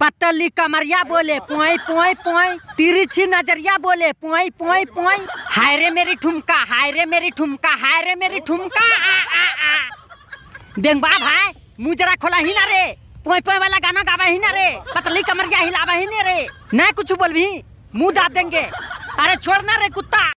पतली कमरिया बोले, पोई पोई पोई। तिरछी नज़रिया बोले, पोई पोई पोई। हाय रे मेरी ठुमका, हाय रे मेरी ठुमका, हाय रे मेरी ठुमका, आ आ आ। बेंगबा भाई मुँह जरा खोला ही ना रे। पोई पोई वाला गाना गावा ही ना रे। पतली कमरिया हिलावा ही ना रे। ना कुछ बोलभी मुँह दाब देंगे। अरे छोड़ना रे कुत्ता।